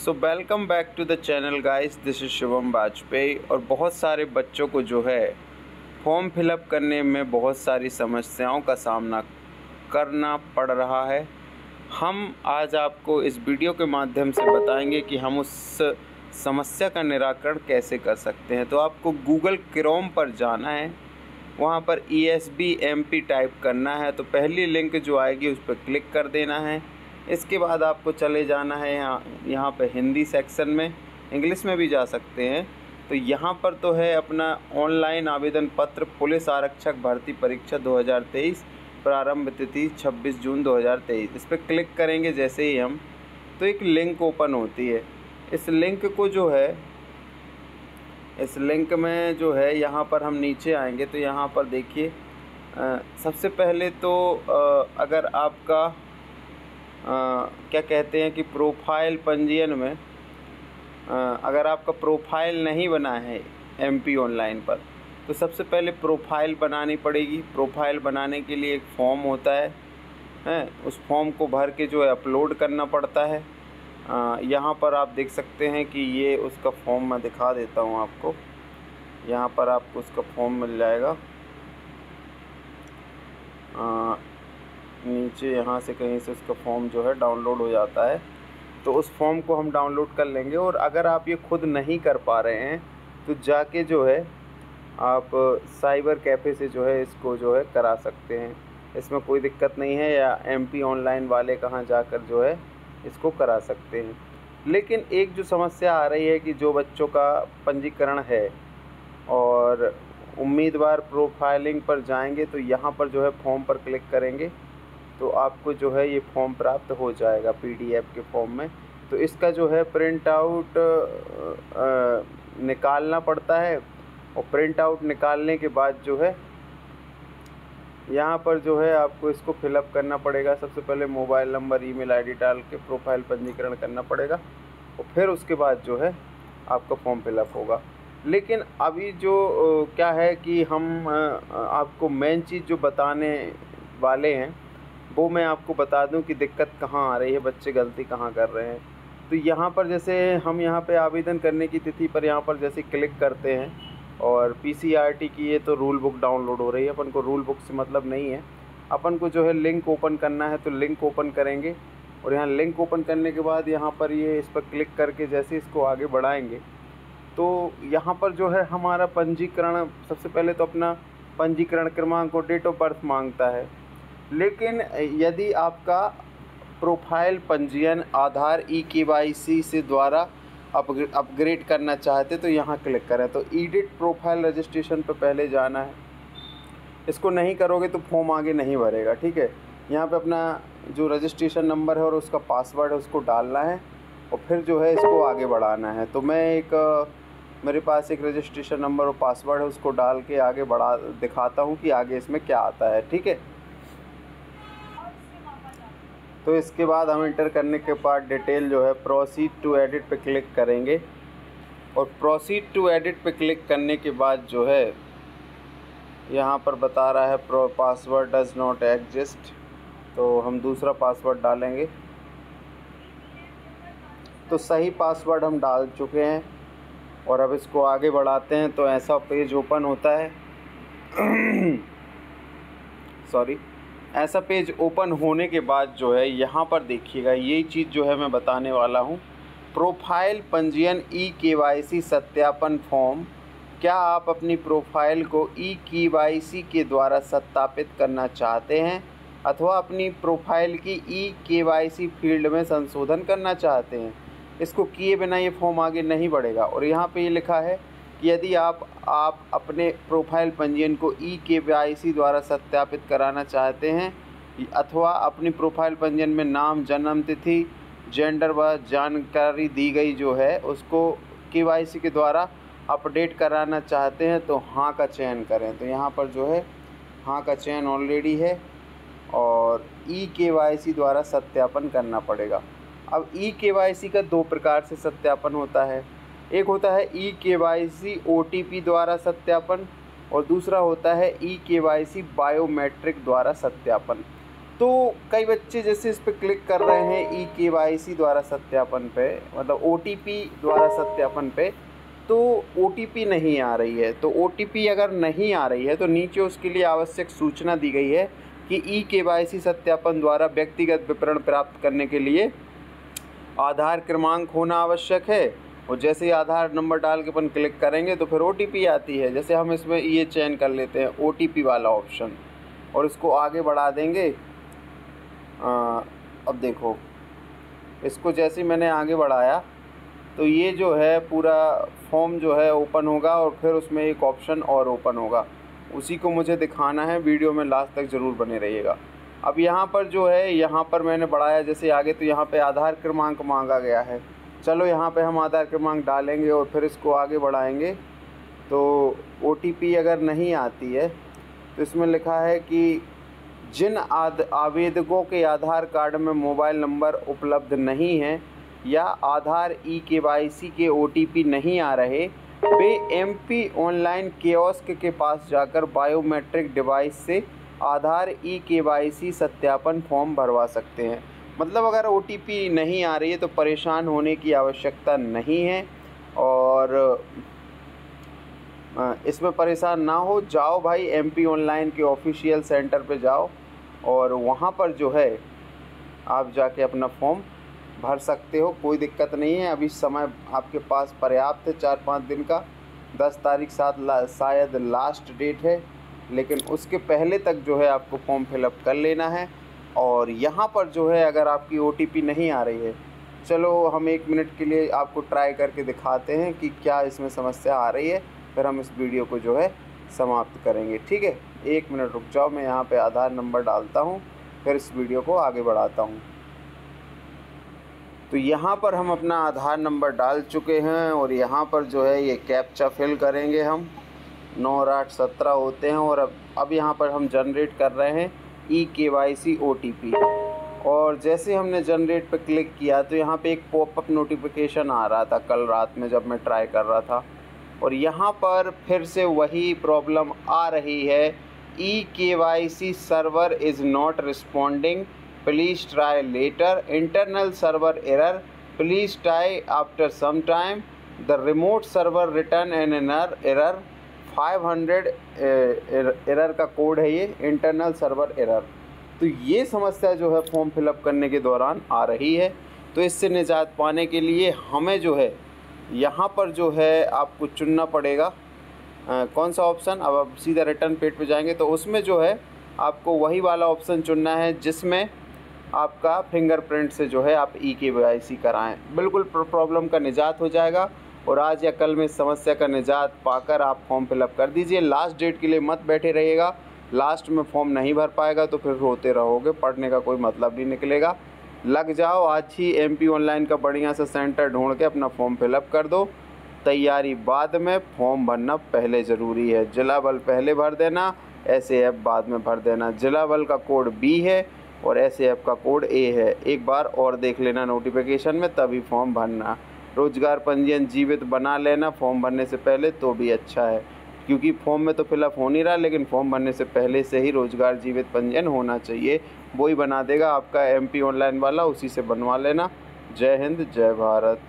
So welcome back to the channel guys this is Shivam Vajpayee और बहुत सारे बच्चों को जो है फॉर्म फिलअप करने में बहुत सारी समस्याओं का सामना करना पड़ रहा है। हम आज आपको इस वीडियो के माध्यम से बताएँगे कि हम उस समस्या का निराकरण कैसे कर सकते हैं। तो आपको गूगल क्रोम पर जाना है। वहाँ पर E S B M P type करना है। तो पहली लिंक जो आएगी, उस पर क्लिक कर देना है। इसके बाद आपको चले जाना है यहाँ यहाँ पर हिंदी सेक्शन में इंग्लिश में भी जा सकते हैं। तो यहाँ पर तो है अपना ऑनलाइन आवेदन पत्र, पुलिस आरक्षक भर्ती परीक्षा 2023 प्रारंभ तिथि 26 जून 2023 इस पर क्लिक करेंगे जैसे ही हम तो एक लिंक ओपन होती है। इस लिंक को जो है, इस लिंक में जो है, यहाँ पर हम नीचे आएँगे। तो यहाँ पर देखिए सबसे पहले तो अगर आपका क्या कहते हैं कि प्रोफ़ाइल पंजीयन में आ, अगर आपका प्रोफ़ाइल नहीं बना है एमपी ऑनलाइन पर तो सबसे पहले प्रोफ़ाइल बनानी पड़ेगी। प्रोफ़ाइल बनाने के लिए एक फॉर्म होता है हैं? उस फॉर्म को भर के जो है अपलोड करना पड़ता है। यहाँ पर आप देख सकते हैं कि ये उसका फॉर्म मैं दिखा देता हूँ आपको। यहाँ पर आपको उसका फॉर्म मिल जाएगा। आ, नीचे यहाँ से कहीं से उसका फॉर्म जो है डाउनलोड हो जाता है। तो उस फॉर्म को हम डाउनलोड कर लेंगे और अगर आप ये खुद नहीं कर पा रहे हैं तो जाके जो है आप साइबर कैफ़े से जो है इसको जो है करा सकते हैं। इसमें कोई दिक्कत नहीं है या एमपी ऑनलाइन वाले कहाँ जाकर जो है इसको करा सकते हैं। लेकिन एक जो समस्या आ रही है कि जो बच्चों का पंजीकरण है और उम्मीदवार प्रोफाइलिंग पर जाएँगे तो यहाँ पर जो है फॉर्म पर क्लिक करेंगे। तो आपको जो है ये फॉर्म प्राप्त हो जाएगा पीडीएफ के फॉर्म में। तो इसका जो है प्रिंट आउट निकालना पड़ता है और प्रिंट आउट निकालने के बाद जो है यहाँ पर जो है आपको इसको फिलअप करना पड़ेगा। सबसे पहले मोबाइल नंबर ईमेल आईडी डाल के प्रोफ़ाइल पंजीकरण करना पड़ेगा और फिर उसके बाद जो है आपका फॉर्म फिलअप होगा। लेकिन अभी जो क्या है कि हम आपको मेन चीज़ जो बताने वाले हैं वो मैं आपको बता दूँ कि दिक्कत कहाँ आ रही है, बच्चे गलती कहाँ कर रहे हैं। तो यहाँ पर जैसे हम यहाँ पे आवेदन करने की तिथि पर यहाँ पर जैसे क्लिक करते हैं और पीसीआरटी की ये तो रूल बुक डाउनलोड हो रही है, अपन को रूल बुक से मतलब नहीं है। अपन को जो है लिंक ओपन करना है तो लिंक ओपन करेंगे और यहाँ लिंक ओपन करने के बाद यहाँ पर ये इस पर क्लिक करके जैसे इसको आगे बढ़ाएँगे। तो यहाँ पर जो है हमारा पंजीकरण, सबसे पहले तो अपना पंजीकरण क्रमांक और डेट ऑफ़ बर्थ माँगता है। लेकिन यदि आपका प्रोफ़ाइल पंजीयन आधार ई के वाई सी से द्वारा अपग्रेड करना चाहते तो यहाँ क्लिक करें। तो ईडिट प्रोफ़ाइल रजिस्ट्रेशन पर पहले जाना है। इसको नहीं करोगे तो फॉर्म आगे नहीं भरेगा, ठीक है? यहाँ पे अपना जो रजिस्ट्रेशन नंबर है और उसका पासवर्ड है, उसको डालना है और फिर जो है इसको आगे बढ़ाना है। तो मैं एक, मेरे पास एक रजिस्ट्रेशन नंबर और पासवर्ड है, उसको डाल के आगे बढ़ा, दिखाता हूँ कि आगे इसमें क्या आता है, ठीक है? तो इसके बाद हम इंटर करने के बाद डिटेल जो है प्रोसीड टू एडिट पे क्लिक करेंगे। और प्रोसीड टू एडिट पे क्लिक करने के बाद जो है, यहाँ पर बता रहा है pro password does not exist तो हम दूसरा पासवर्ड डालेंगे। तो सही पासवर्ड हम डाल चुके हैं। और अब इसको आगे बढ़ाते हैं तो ऐसा पेज ओपन होता है। सॉरी ऐसा पेज ओपन होने के बाद जो है, यहाँ पर देखिएगा, ये चीज़ जो है मैं बताने वाला हूँ। प्रोफ़ाइल पंजीयन ई के वाई सी सत्यापन फॉर्म। क्या आप अपनी प्रोफ़ाइल को ई के वाई सी के द्वारा सत्यापित करना चाहते हैं अथवा अपनी प्रोफ़ाइल की ई के वाई सी फ़ील्ड में संशोधन करना चाहते हैं? इसको किए बिना ये फॉर्म आगे नहीं बढ़ेगा। और यहाँ पे ये लिखा है कि यदि आप आप अपने प्रोफ़ाइल पंजीयन को ई के वाई सी द्वारा सत्यापित कराना चाहते हैं, अथवा अपनी प्रोफ़ाइल पंजीयन में नाम, जन्म तिथि, जेंडर व जानकारी दी गई जो है, उसको के वाई सी के द्वारा अपडेट कराना चाहते हैं तो हाँ का चयन करें। तो यहाँ पर जो है हाँ का चयन ऑलरेडी है और ई के वाई सी द्वारा सत्यापन करना पड़ेगा। अब ई के वाई सी का दो प्रकार से सत्यापन होता है। एक होता है E K Y C O T P द्वारा सत्यापन और दूसरा होता है ई के वाई सी बायोमेट्रिक द्वारा सत्यापन। तो कई बच्चे जैसे इस पर क्लिक कर रहे हैं ई के वाई सी द्वारा सत्यापन पे मतलब ओ टी पी द्वारा सत्यापन पे तो ओ टी पी नहीं आ रही है। तो ओ टी पी अगर नहीं आ रही है तो नीचे उसके लिए आवश्यक सूचना दी गई है कि ई के वाई सी सत्यापन द्वारा व्यक्तिगत विवरण प्राप्त करने के लिए आधार क्रमांक होना आवश्यक है। और जैसे ही आधार नंबर डाल के अपन क्लिक करेंगे तो फिर ओटीपी आती है। जैसे हम इसमें ये चयन कर लेते हैं ओटीपी वाला ऑप्शन और इसको आगे बढ़ा देंगे। आ, अब देखो इसको जैसे मैंने आगे बढ़ाया तो ये जो है पूरा फॉर्म जो है ओपन होगा और फिर उसमें एक ऑप्शन और ओपन होगा। उसी को मुझे दिखाना है वीडियो में लास्ट तक ज़रूर बने रहिएगा। अब यहाँ पर जो है यहाँ पर मैंने बढ़ाया जैसे आगे तो यहाँ पे आधार क्रमांक मांगा गया है। चलो यहाँ पे हम आधार क्रमांक डालेंगे और फिर इसको आगे बढ़ाएँगे। तो ओटीपी अगर नहीं आती है तो इसमें लिखा है कि जिन आद, आवेदकों के आधार कार्ड में मोबाइल नंबर उपलब्ध नहीं है या आधार ई के वाई सी के ओटीपी नहीं आ रहे, वे एम पी ऑनलाइन केओस्क के पास जाकर बायोमेट्रिक डिवाइस से आधार ई के वाई सी सत्यापन फॉर्म भरवा सकते हैं। मतलब अगर ओटीपी नहीं आ रही है तो परेशान होने की आवश्यकता नहीं है और इसमें परेशान ना हो। जाओ भाई एम पी ऑनलाइन के ऑफिशियल सेंटर पे जाओ और वहाँ पर जो है आप जाके अपना फॉर्म भर सकते हो। कोई दिक्कत नहीं है। अभी समय आपके पास पर्याप्त है चार पाँच दिन का। दस तारीख सात ला, शायद लास्ट डेट है लेकिन उसके पहले तक जो है आपको फॉर्म फिलअप कर लेना है। और यहाँ पर जो है, अगर आपकी ओटीपी नहीं आ रही है, चलो हम एक मिनट के लिए आपको ट्राई करके दिखाते हैं कि क्या इसमें समस्या आ रही है, फिर हम इस वीडियो को जो है, समाप्त करेंगे। ठीक है? एक मिनट रुक जाओ, मैं यहाँ पे आधार नंबर डालता हूँ, फिर इस वीडियो को आगे बढ़ाता हूँ। तो यहाँ पर हम अपना आधार नंबर डाल चुके हैं और यहाँ पर जो है, ये कैप्चा फिल करेंगे हम। नौ आठ सत्रह होते हैं और अब अब यहाँ पर हम जनरेट कर रहे हैं। E K Y C O T P और जैसे हमने जनरेट पे क्लिक किया तो यहाँ पे एक पॉपअप नोटिफिकेशन आ रहा था कल रात में जब मैं ट्राई कर रहा था। और यहाँ पर फिर से वही प्रॉब्लम आ रही है। E K Y C server is not responding please try later internal server error please try after some time the remote server return an an error 500 error का कोड है ये इंटरनल सर्वर एरर। तो ये समस्या जो है form fill up करने के दौरान आ रही है। तो इससे निजात पाने के लिए हमें जो है यहाँ पर जो है आपको चुनना पड़ेगा। आ, कौन सा ऑप्शन? अब आप सीधा रिटर्न पेज पे जाएँगे तो उसमें जो है आपको वही वाला ऑप्शन चुनना है जिसमें आपका फिंगरप्रिंट से जो है आप ई के वाई सी कराएँ। बिल्कुल प्रॉब्लम का निजात हो जाएगा। और आज या कल में समस्या का निजात पाकर आप फॉर्म फिलअप कर दीजिए। लास्ट डेट के लिए मत बैठे रहिएगा। लास्ट में फॉर्म नहीं भर पाएगा तो फिर रोते रहोगे। पढ़ने का कोई मतलब नहीं निकलेगा। लग जाओ, आज ही एम पी ऑनलाइन का बढ़िया सा सेंटर ढूंढ के अपना फॉर्म फिलअप कर दो। तैयारी बाद में फॉर्म भरना पहले ज़रूरी है। जिला बल पहले भर देना ऐसे ऐप बाद में भर देना। जिला बल का कोड बी है और ऐसे ऐप का कोड ए है। एक बार और देख लेना नोटिफिकेशन में, तभी फॉर्म भरना। रोज़गार पंजीयन जीवित बना लेना फॉर्म भरने से पहले तो भी अच्छा है। क्योंकि फॉर्म में तो फिलअप हो नहीं रहा, लेकिन फॉर्म भरने से पहले से ही रोज़गार जीवित पंजीयन होना चाहिए। वो ही बना देगा आपका एमपी ऑनलाइन वाला, उसी से बनवा लेना। जय हिंद, जय भारत।